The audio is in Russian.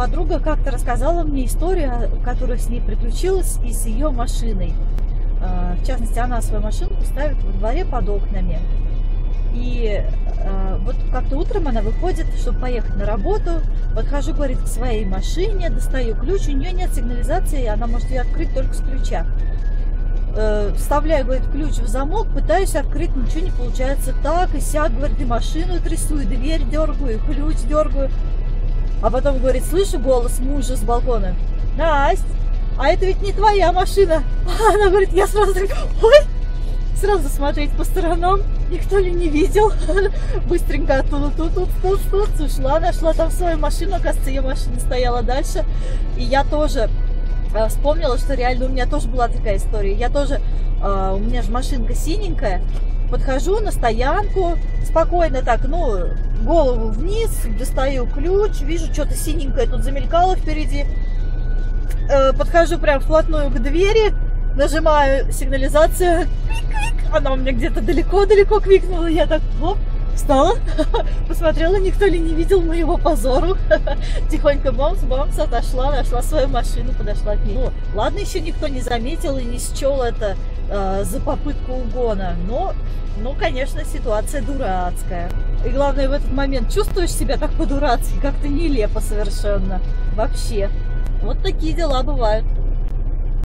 подруга как-то рассказала мне историю, которая с ней приключилась и с ее машиной. Э, в частности, она свою машинку ставит во дворе под окнами. И э, вот как-то утром она выходит, чтобы поехать на работу. Подхожу, говорит, к своей машине, достаю ключ, у нее нет сигнализации, она может ее открыть только с ключа. Э, вставляю, говорит, ключ в замок, пытаюсь открыть, ничего не получается. Так и сяк, говорит, и машину трясу, и дверь дергаю, и ключ дергаю. А потом, говорит, слышу голос мужа с балкона. Настя, а это ведь не твоя машина. Она говорит, я сразу так, ой, сразу смотреть по сторонам, никто ли не видел. Быстренько оттуда тут, тут, тут, тут, ушла, нашла там свою машину, оказывается, ее машина стояла дальше. И я тоже вспомнила, что реально у меня тоже была такая история. Я тоже, э, у меня же машинка синенькая, подхожу на стоянку, спокойно так, ну, голову вниз, достаю ключ, вижу, что-то синенькое тут замелькало впереди, Э, подхожу прям вплотную к двери, нажимаю сигнализацию, она у меня где-то далеко-далеко квикнула, я так, оп, встала, посмотрела, никто ли не видел моего позору, тихонько бомс-бомс отошла, нашла свою машину, подошла к ней. Ну, ладно, еще никто не заметил и не счел это э, за попытку угона, но, ну, конечно, ситуация дурацкая. И главное, в этот момент чувствуешь себя так по-дурацки, как-то нелепо совершенно, вообще. Вот такие дела бывают.